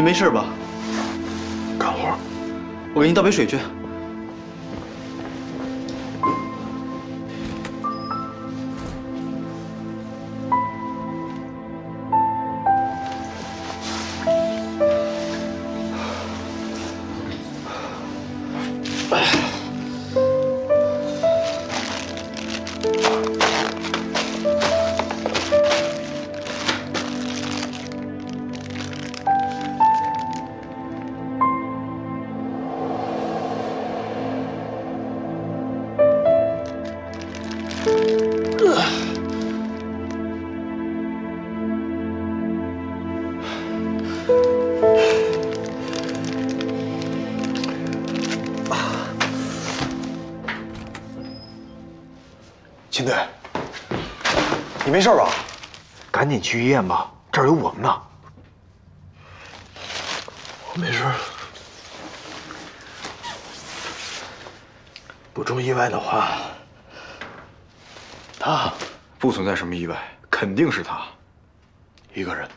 你没事吧？干活。我给你倒杯水去。秦 赶紧去医院吧，这儿有我们呢。我没事。不出意外的话，他不存在什么意外，肯定是他一个人。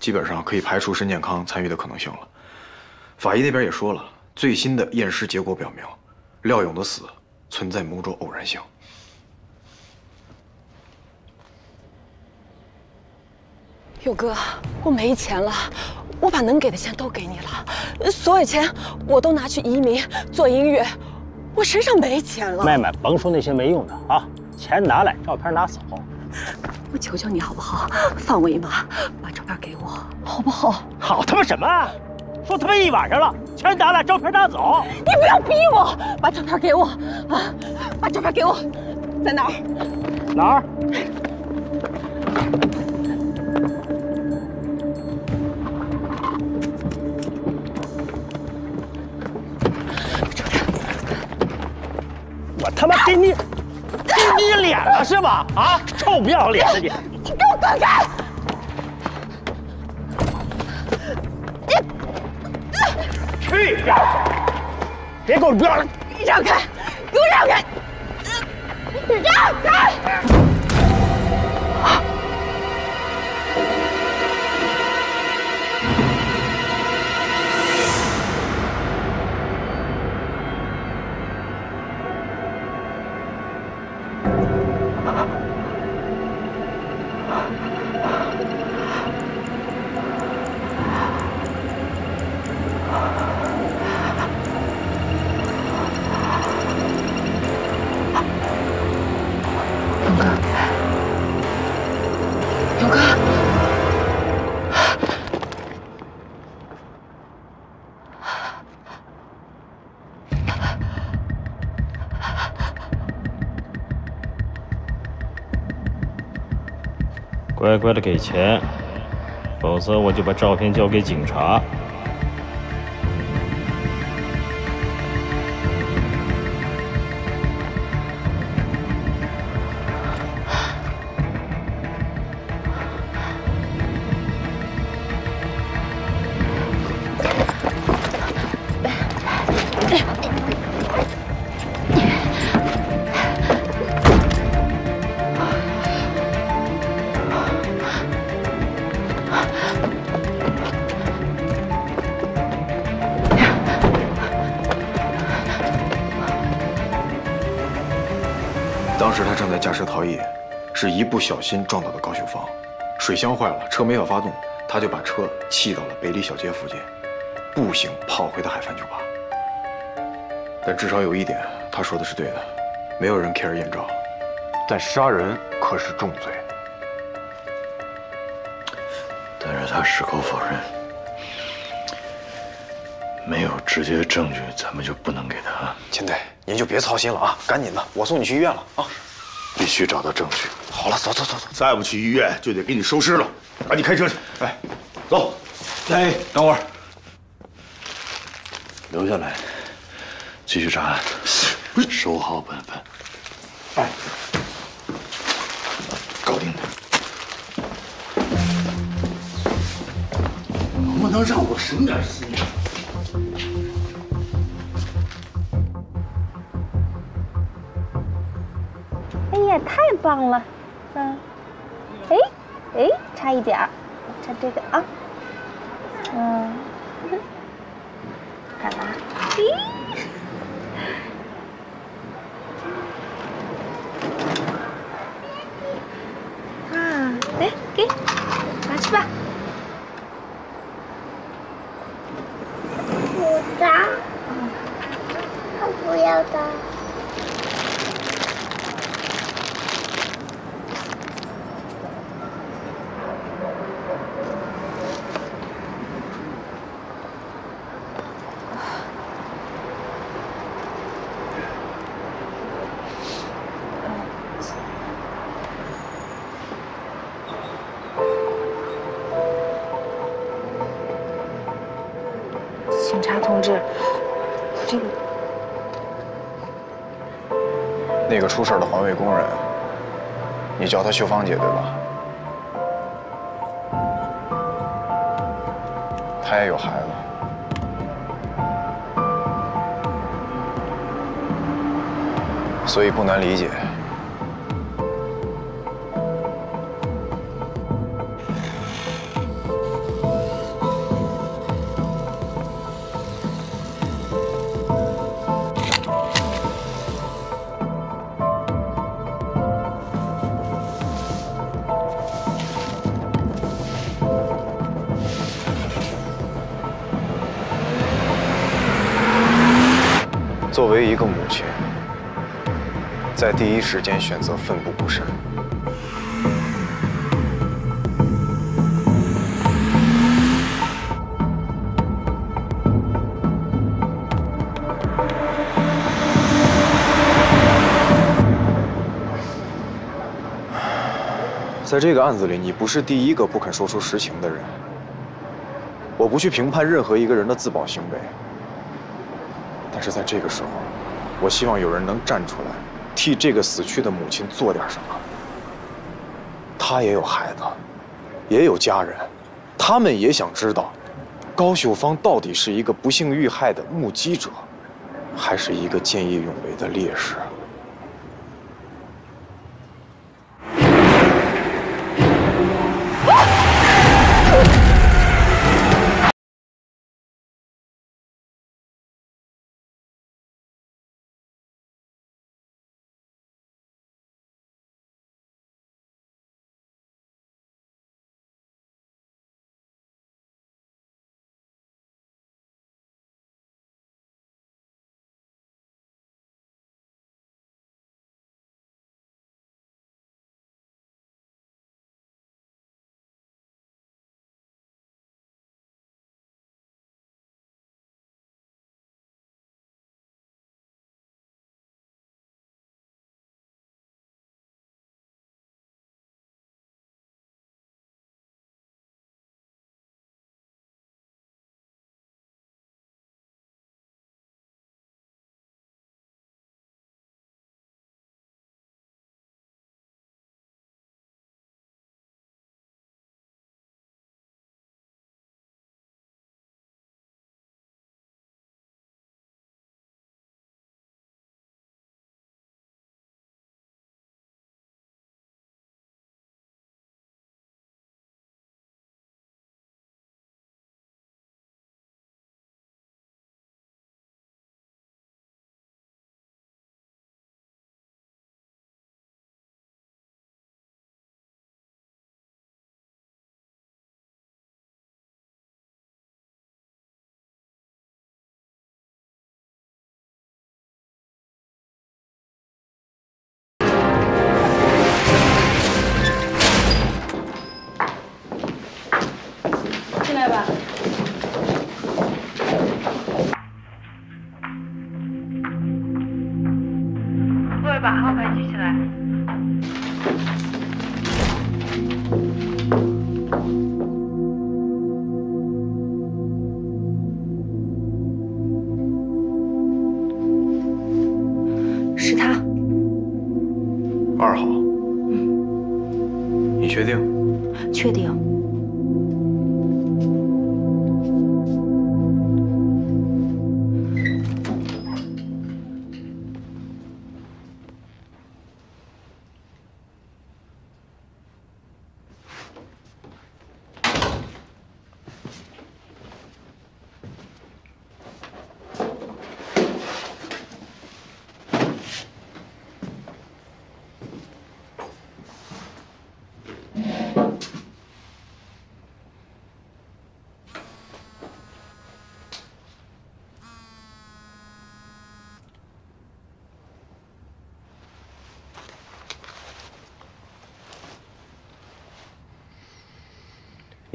基本上可以排除申健康参与的可能性了。法医那边也说了，最新的验尸结果表明，廖勇的死存在某种偶然性。勇哥，我没钱了，我把能给的钱都给你了，所有钱我都拿去移民做音乐，我身上没钱了。妹妹，甭说那些没用的啊，钱拿来，照片拿走。我求求你好不好，放我一马，把照片给我，好不好？好他妈什么？说他妈一晚上了，钱拿来，照片拿走。你不要逼我，把照片给我啊！把照片给我，在哪儿？哪儿？他妈给你，给你脸了是吧？啊，臭不要脸的你！你给我滚开！你去呀！别给我不要你！让开！给我让开！让开！乖乖的给钱，否则我就把照片交给警察。小心撞到的高秀芳，水箱坏了，车没法发动，他就把车弃到了北里小街附近，步行跑回的海帆酒吧。但至少有一点，他说的是对的，没有人 care 艳照，但杀人可是重罪。但是他矢口否认，没有直接证据，咱们就不能给他。秦队，您就别操心了啊，赶紧的，我送你去医院了啊。必须找到证据。好了，走走走走。再不去医院，就得给你收尸了。赶紧开车去。哎，走。哎，等会儿，留下来，继续查案，守好本分。哎，搞定他。能不能让我省点心棒了！嗯，哎哎，差一点儿，差这个啊，你叫她秀芳姐对吧？她也有孩子，所以不难理解。在第一时间选择奋不顾身。在这个案子里，你不是第一个不肯说出实情的人。我不去评判任何一个人的自保行为，但是在这个时候，我希望有人能站出来，替这个死去的母亲做点什么。她也有孩子，也有家人，他们也想知道，高秀芳到底是一个不幸遇害的目击者，还是一个见义勇为的烈士。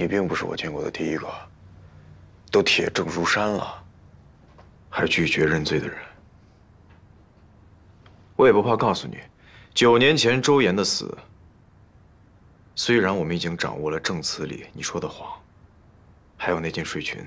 你并不是我见过的第一个都铁证如山了，还拒绝认罪的人。我也不怕告诉你，九年前周岩的死，虽然我们已经掌握了证词里你说的谎，还有那件睡裙。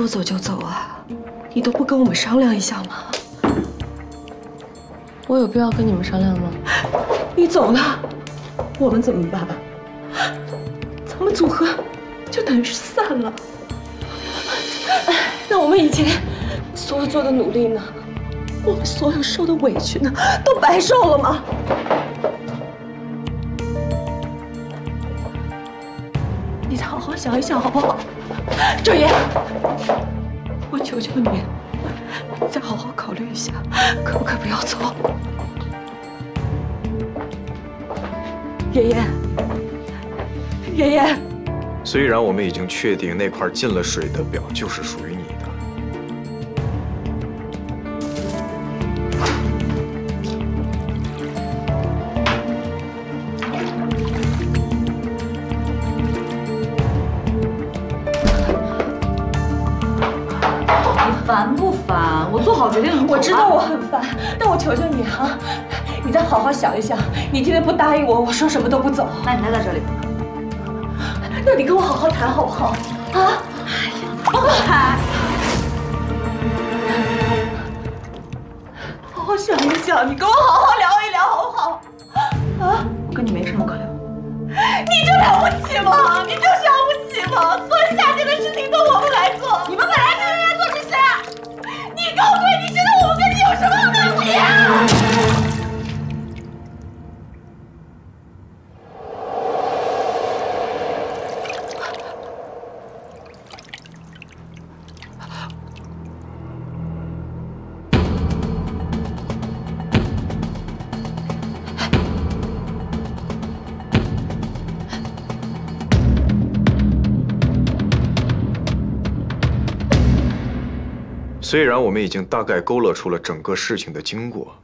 说走就走啊？你都不跟我们商量一下吗？我有必要跟你们商量吗？你走了，我们怎么办？咱们组合就等于是散了。那我们以前所有做的努力呢？我们所有受的委屈呢？都白受了吗？你再好好想一想，好不好？周爷，我求求你，再好好考虑一下，可不可以不要走？爷爷，爷爷，虽然我们已经确定那块进了水的表就是属于你。好好想一想。你今天不答应我，我说什么都不走。那你待在这里。那你跟我好好谈好不好？啊？虽然我们已经大概勾勒出了整个事情的经过，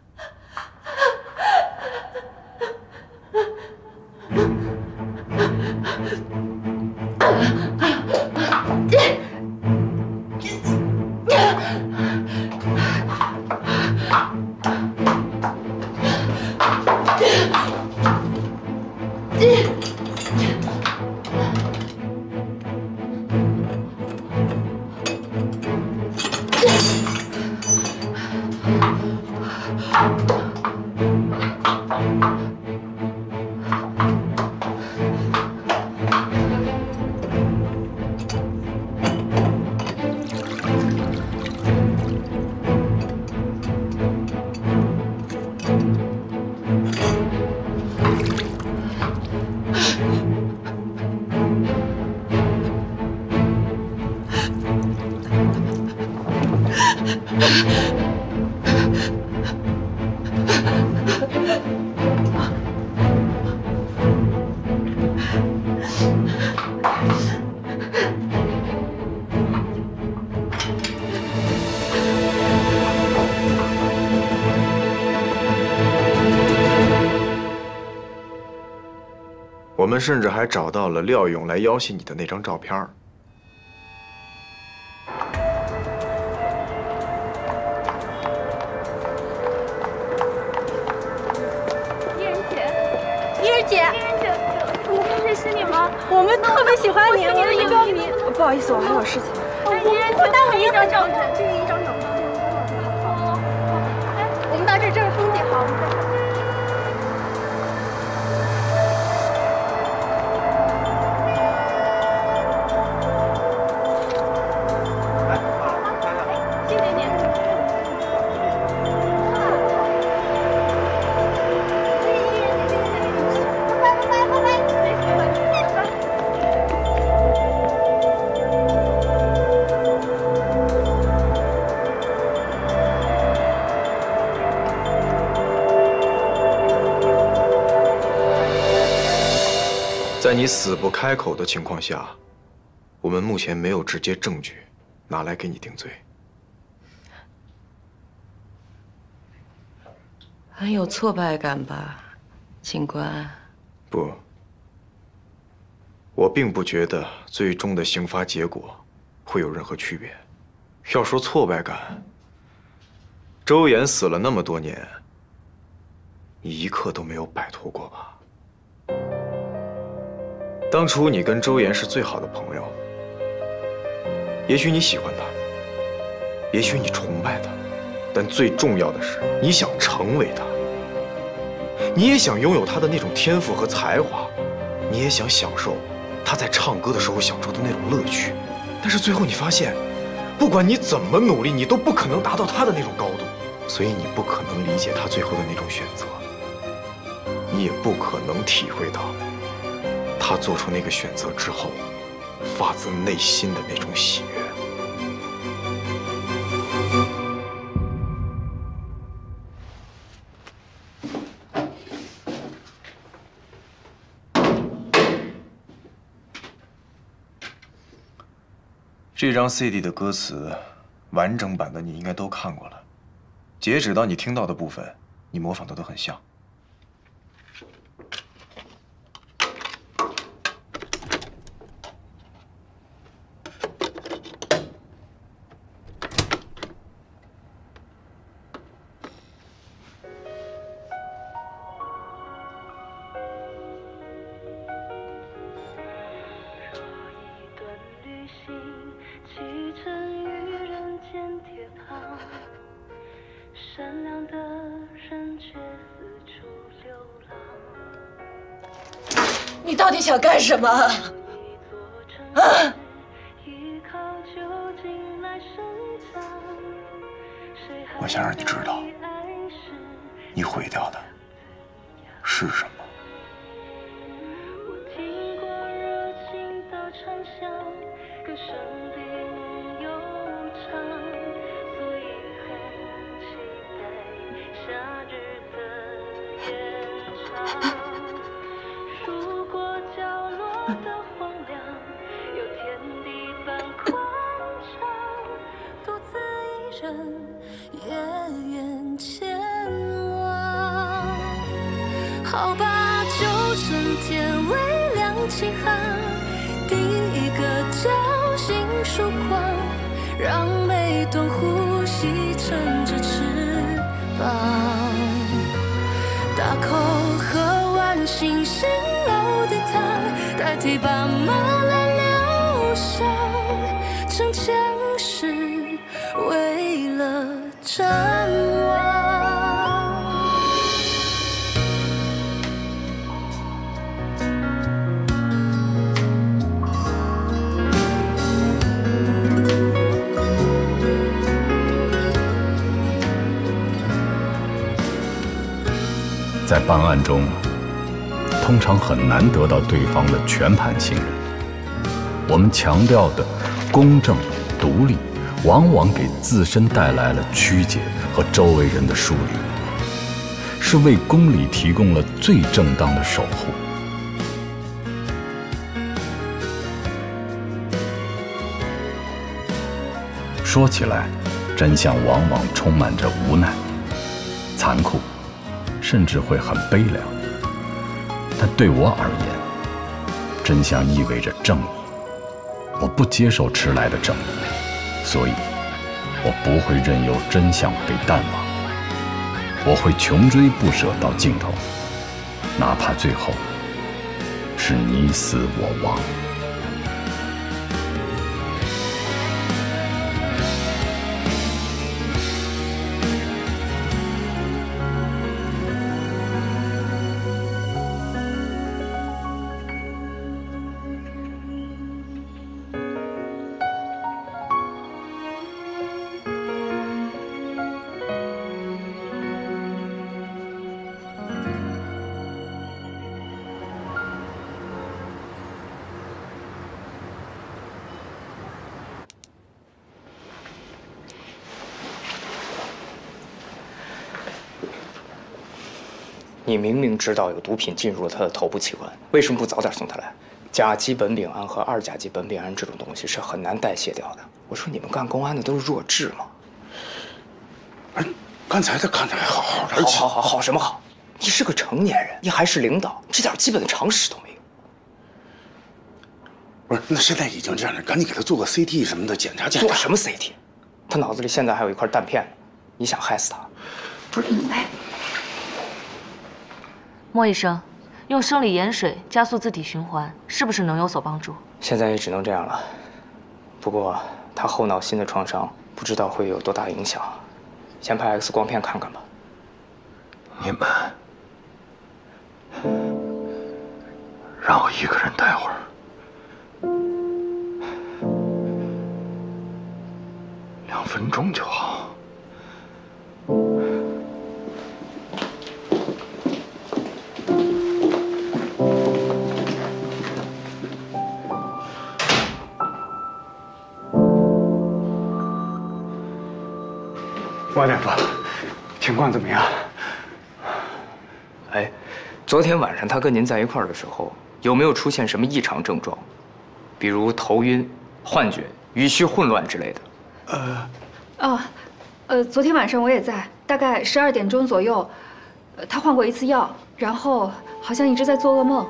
们甚至还找到了廖勇来要挟你的那张照片。在你死不开口的情况下，我们目前没有直接证据拿来给你定罪。很有挫败感吧，警官？不，我并不觉得最终的刑罚结果会有任何区别。要说挫败感，周岩死了那么多年，你一刻都没有摆脱过吧？当初你跟周岩是最好的朋友，也许你喜欢他，也许你崇拜他，但最重要的是，你想成为他。你也想拥有他的那种天赋和才华，你也想享受他在唱歌的时候享受的那种乐趣，但是最后你发现，不管你怎么努力，你都不可能达到他的那种高度，所以你不可能理解他最后的那种选择，你也不可能体会到他做出那个选择之后发自内心的那种喜悦。这张 CD 的歌词，完整版的你应该都看过了。截止到你听到的部分，你模仿的都很像。什么？好吧，就趁天微亮起航，第一个叫醒曙光，让每段呼吸撑着翅膀，大口喝完星星熬的汤，代替爸妈来疗伤，逞强是为了展望。在办案中，通常很难得到对方的全盘信任。我们强调的公正、独立，往往给自身带来了曲解和周围人的疏离，是为公理提供了最正当的守护。说起来，真相往往充满着无奈、残酷。甚至会很悲凉，但对我而言，真相意味着正义。我不接受迟来的正义，所以我不会任由真相被淡忘。我会穷追不舍到尽头，哪怕最后是你死我亡。你明明知道有毒品进入了他的头部器官，为什么不早点送他来？甲基苯丙胺和二甲基苯丙胺这种东西是很难代谢掉的。我说你们干公安的都是弱智吗？刚才他看着还好好的，好好好好什么好？你是个成年人，你还是领导，这点基本的常识都没有。不是，那现在已经这样了，赶紧给他做个 CT 什么的检查检查。做什么 CT？他脑子里现在还有一块弹片呢，你想害死他？不是，莫医生，用生理盐水加速自体循环，是不是能有所帮助？现在也只能这样了。不过他后脑心的创伤不知道会有多大影响，先拍 X 光片看看吧。你们让我一个人待会儿。两分钟就好。王大夫，情况怎么样？哎，昨天晚上他跟您在一块儿的时候，有没有出现什么异常症状？比如头晕、幻觉、语序混乱之类的？呃，哦，呃，昨天晚上我也在，大概十二点钟左右，呃他换过一次药，然后好像一直在做噩梦。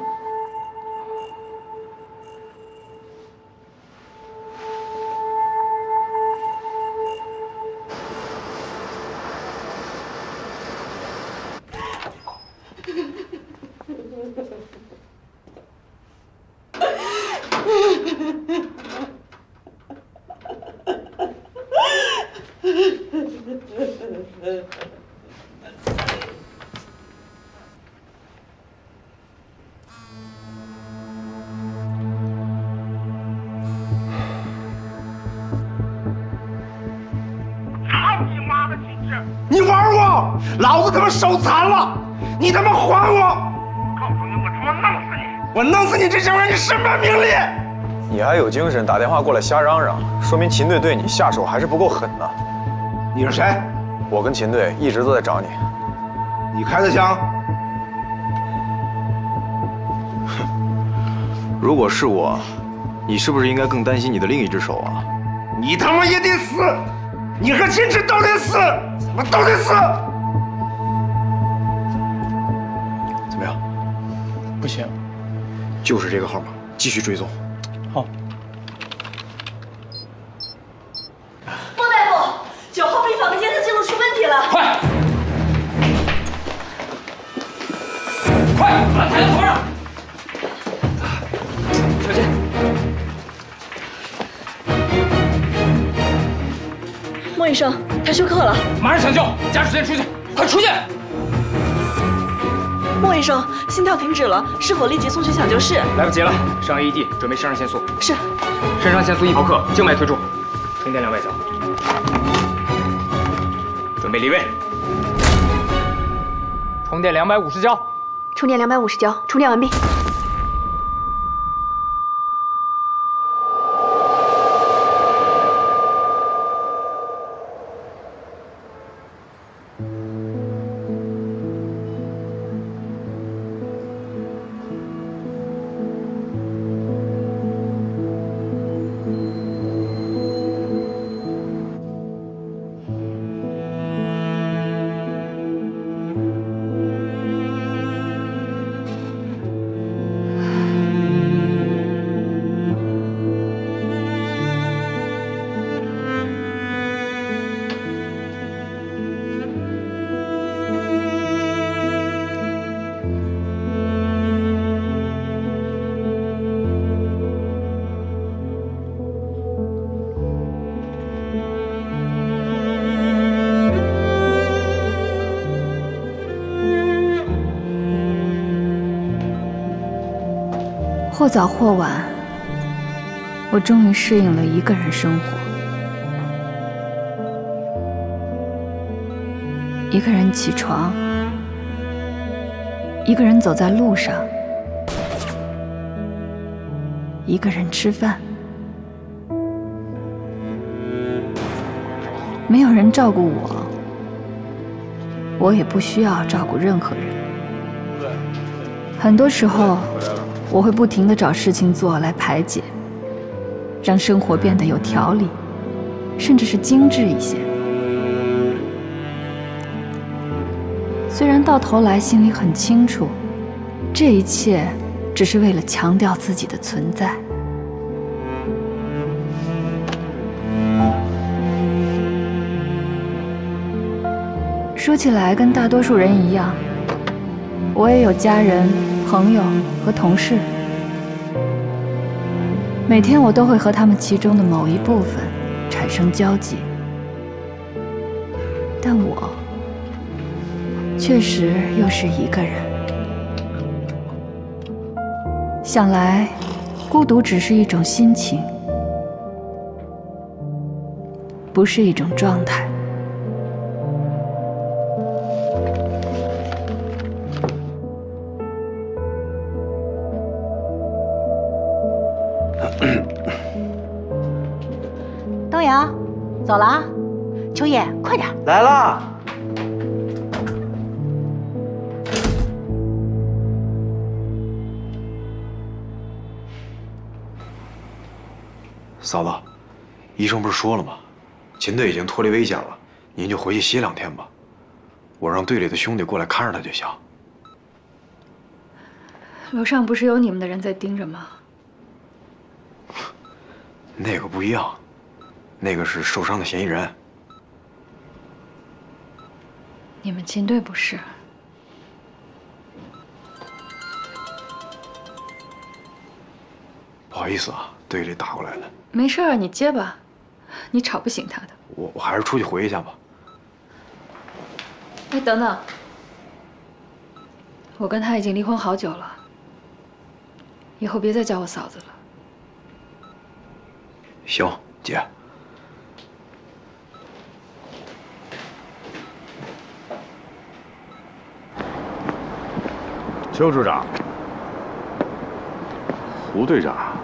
老子他妈手残了，你他妈还我！告诉你，我他妈弄死你！我弄死你这上面你身败名裂！你还有精神打电话过来瞎嚷嚷，说明秦队对你下手还是不够狠呢。你是谁？我跟秦队一直都在找你。你开的枪？如果是我，你是不是应该更担心你的另一只手啊？你他妈也得死！你和秦志都得死！我都得死！就是这个号码，继续追踪。好。莫大夫，九号病房的监测记录出问题了。快！快，把他抬到头上！小心！莫医生，他休克了，马上抢救！家属先出去，快出去！莫医生，心跳停止了，是否立即送去抢救室？来不及了，上 AED，准备肾上腺素。是。肾上腺素一毫克，静脉推注，充电两百焦。准备离位。充电两百五十焦。充电两百五十焦，充电完毕。或早或晚，我终于适应了一个人生活。一个人起床，一个人走在路上，一个人吃饭，没有人照顾我，我也不需要照顾任何人。很多时候，我会不停的找事情做来排解，让生活变得有条理，甚至是精致一些。虽然到头来心里很清楚，这一切只是为了强调自己的存在。说起来，跟大多数人一样，我也有家人、朋友和同事。每天我都会和他们其中的某一部分产生交集，但我确实又是一个人。想来，孤独只是一种心情，不是一种状态。嫂子，医生不是说了吗？秦队已经脱离危险了，您就回去歇两天吧。我让队里的兄弟过来看着他就行。楼上不是有你们的人在盯着吗？那个不一样，那个是受伤的嫌疑人。你们秦队不是？不好意思啊，队里打过来的。没事儿，你接吧，你吵不醒他的。我我还是出去回一下吧。哎，等等，我跟他已经离婚好久了，以后别再叫我嫂子了。行，姐。邱处长，胡队长，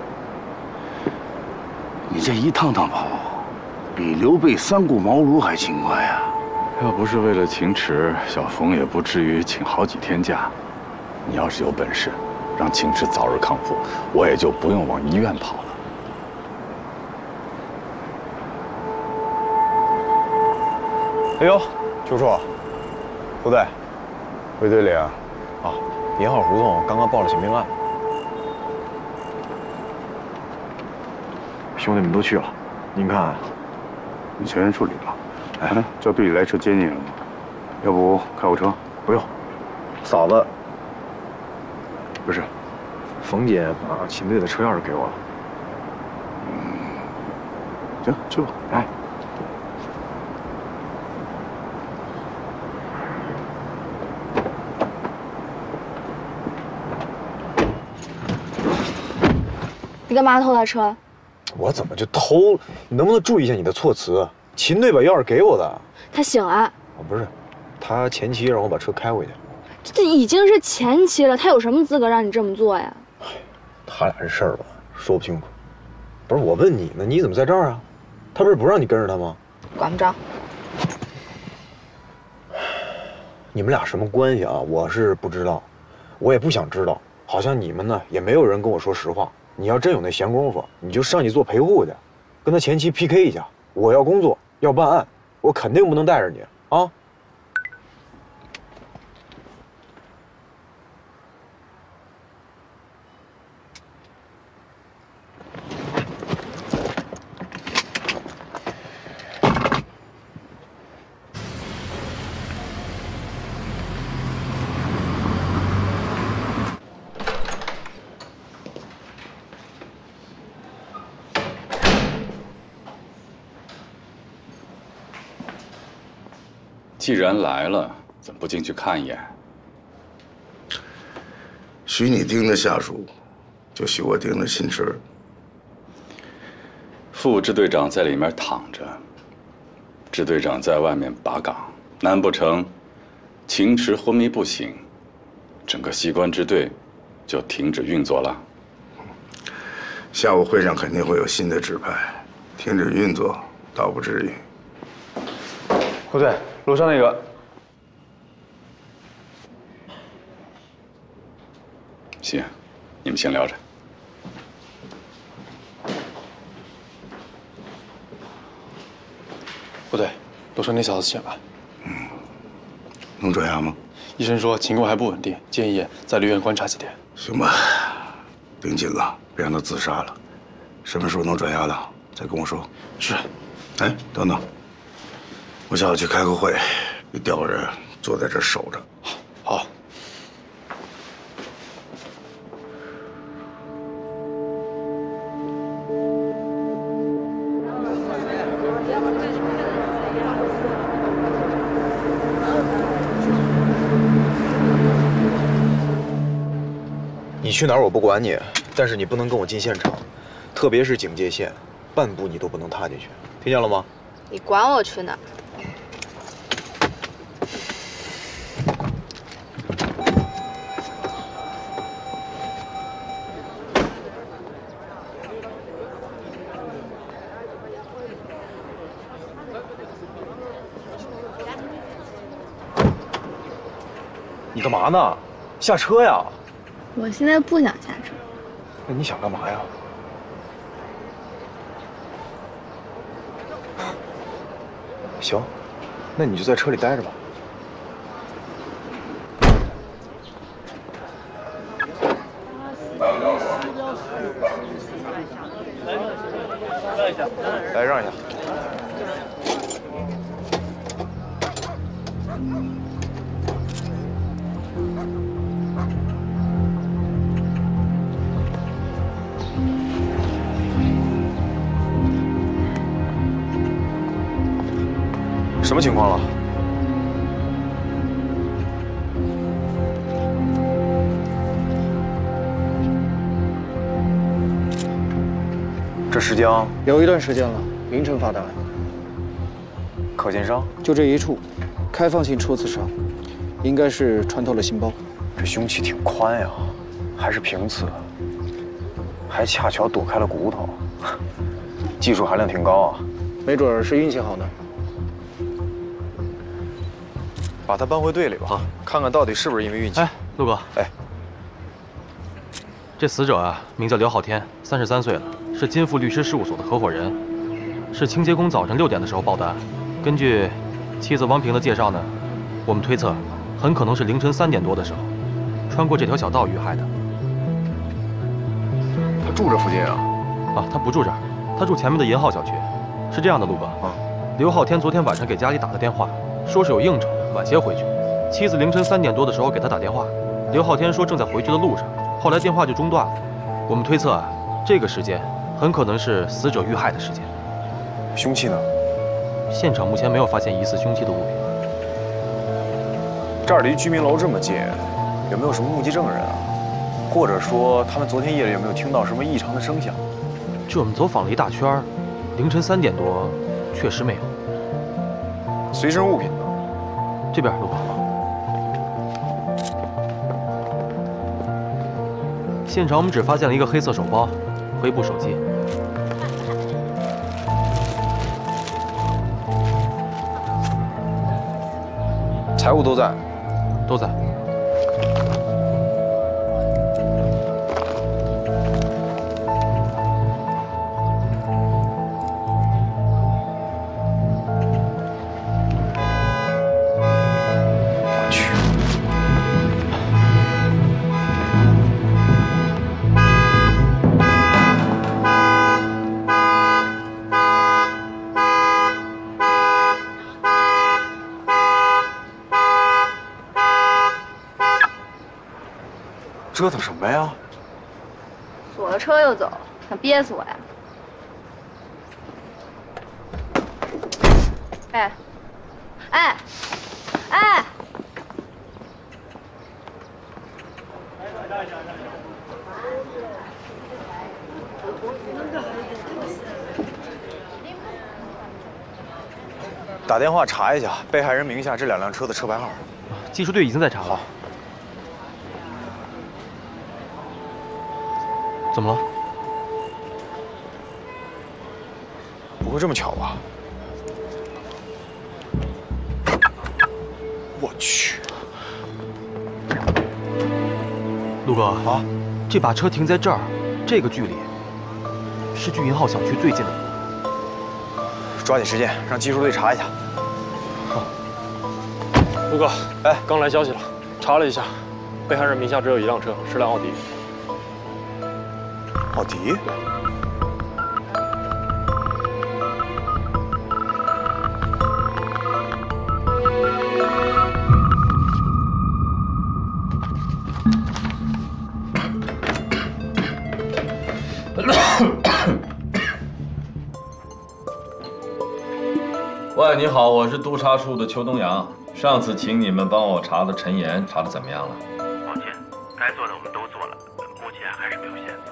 你这一趟趟跑，比刘备三顾茅庐还勤快呀！要不是为了秦池，小冯也不至于请好几天假。你要是有本事，让秦池早日康复，我也就不用往医院跑了。哎呦，邱处，部队，回队里啊？啊，银号胡同刚刚报了起命案，兄弟们都去了。您看，你全员处理了。哎，叫队里来车接你了吗？要不开我车？不用，嫂子，不是，冯姐把秦队的车钥匙给我了。行，去吧。哎。你干嘛偷他车？我怎么就偷？你能不能注意一下你的措辞？秦队把钥匙给我的。他醒了。啊，不是，他前妻让我把车开回去。这已经是前妻了，他有什么资格让你这么做呀？他俩这事儿吧，说不清楚。不是我问你呢，你怎么在这儿啊？他不是不让你跟着他吗？管不着。你们俩什么关系啊？我是不知道，我也不想知道。好像你们呢，也没有人跟我说实话。你要真有那闲工夫，你就上去做陪护去，跟他前妻 PK 一下。我要工作，要办案，我肯定不能带着你啊！既然来了，怎么不进去看一眼？许你盯着下属，就许我盯着秦池。副支队长在里面躺着，支队长在外面把岗。难不成秦池昏迷不醒，整个西关支队就停止运作了？下午会上肯定会有新的指派，停止运作倒不至于。胡队，楼上那个，行你们先聊着。不对，都说那小子欠吧。能转压吗？医生说情况还不稳定，建议在留院观察几天。行吧，盯紧了，别让他自杀了。什么时候能转押的，再跟我说。是。哎，等等，我下午去开个会，你调个人坐在这儿守着。好。你去哪儿我不管你，但是你不能跟我进现场，特别是警戒线，半步你都不能踏进去，听见了吗？你管我去哪儿？嘛呢？下车呀！我现在不想下车。那你想干嘛呀？行，那你就在车里待着吧。什么情况了？这石江有一段时间了，凌晨发的案，可见伤就这一处，开放性戳刺伤，应该是穿透了心包。这凶器挺宽呀，还是平刺，还恰巧躲开了骨头，技术含量挺高啊。没准是运气好呢。把他搬回队里吧，看看到底是不是因为运气。哎，陆哥，哎，这死者啊，名叫刘昊天，三十三岁了，是金富律师事务所的合伙人，是清洁工早晨六点的时候报的案。根据妻子王平的介绍呢，我们推测，很可能是凌晨三点多的时候，穿过这条小道遇害的。他住这附近啊？啊，他不住这儿，他住前面的银浩小区。是这样的，陆哥，啊，刘昊天昨天晚上给家里打了电话，说是有应酬。晚些回去，妻子凌晨三点多的时候给他打电话，刘昊天说正在回去的路上，后来电话就中断了。我们推测啊，这个时间很可能是死者遇害的时间。凶器呢？现场目前没有发现疑似凶器的物品。这儿离居民楼这么近，有没有什么目击证人啊？或者说他们昨天夜里有没有听到什么异常的声响？据我们走访了一大圈，凌晨三点多确实没有。随身物品。这边，陆哥。现场我们只发现了一个黑色手包和一部手机。财务都在，憋死我呀？哎，哎，哎！打电话查一下被害人名下这两辆车的车牌号。技术队已经在查了。怎么了？不会这么巧吧？我去！陆哥啊，这把车停在这儿，这个距离是距银号小区最近的地方。抓紧时间，让技术队查一下。陆哥，哎，刚来消息了，查了一下，被害人名下只有一辆车，是辆奥迪。奥迪？喂，好，我是督察处的邱东阳。上次请你们帮我查的陈岩，查的怎么样了？抱歉，该做的我们都做了，目前还是没有线索。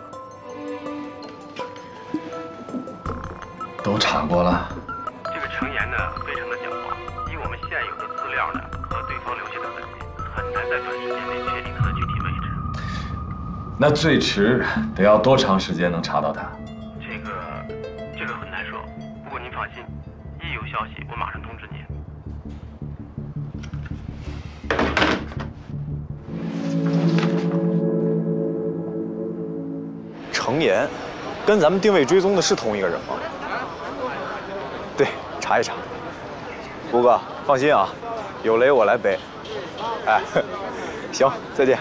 都查过了。这个陈岩呢，非常的狡猾，以我们现有的资料呢和对方留下的痕迹，很难在短时间内确定他的具体位置。那最迟得要多长时间能查到他？一有消息我马上通知您。程岩，跟咱们定位追踪的是同一个人吗？对，查一查。吴哥，放心啊，有雷我来背。哎，行，再见。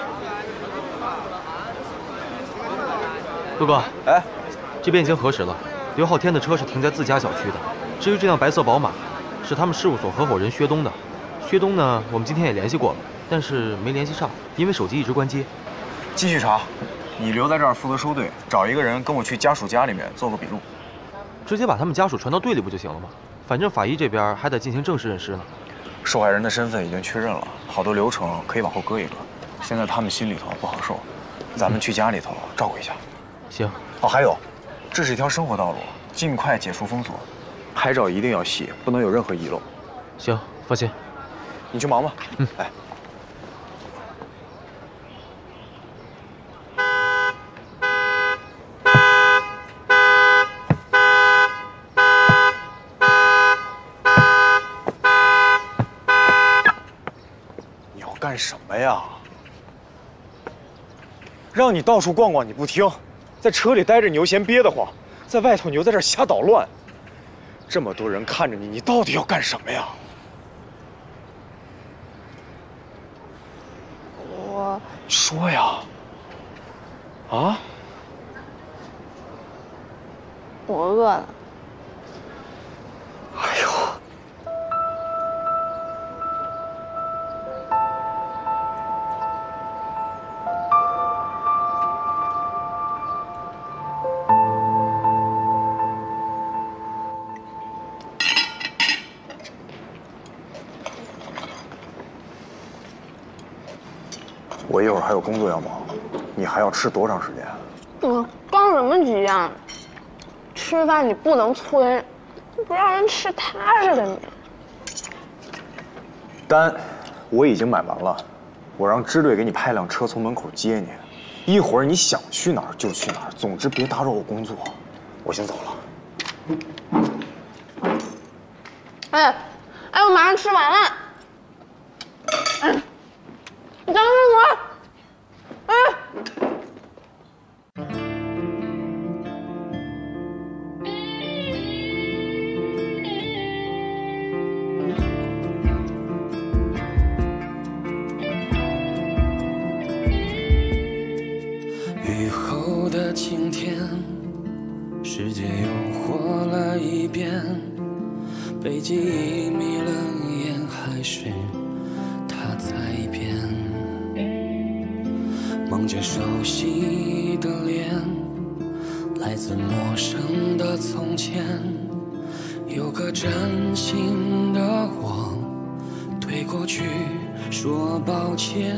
陆哥，哎，这边已经核实了，刘昊天的车是停在自家小区的。至于这辆白色宝马，是他们事务所合伙人薛东的。薛东呢，我们今天也联系过了，但是没联系上，因为手机一直关机。继续查，你留在这儿负责收队，找一个人跟我去家属家里面做个笔录。直接把他们家属传到队里不就行了吗？反正法医这边还得进行正式认尸呢。受害人的身份已经确认了，好多流程可以往后搁一搁。现在他们心里头不好受，咱们去家里头照顾一下。行。哦，还有，这是一条生活道路，尽快解除封锁，拍照一定要细，不能有任何遗漏。行，放心。你去忙吧。嗯，来。你要干什么呀？让你到处逛逛你不听，在车里待着你又嫌憋得慌，在外头你又在这瞎捣乱。这么多人看着你，你到底要干什么呀？我说呀！啊？我饿了。工作要忙，你还要吃多长时间？我着什么急呀？吃饭你不能催，不让人吃踏实的你。单我已经买完了，我让支队给你派辆车从门口接你，一会儿你想去哪儿就去哪儿，总之别打扰我工作。我先走了。今天，世界又活了一遍，被记忆迷了眼，还是他在变。梦见熟悉的脸，来自陌生的从前，有个真心的我，对过去说抱歉。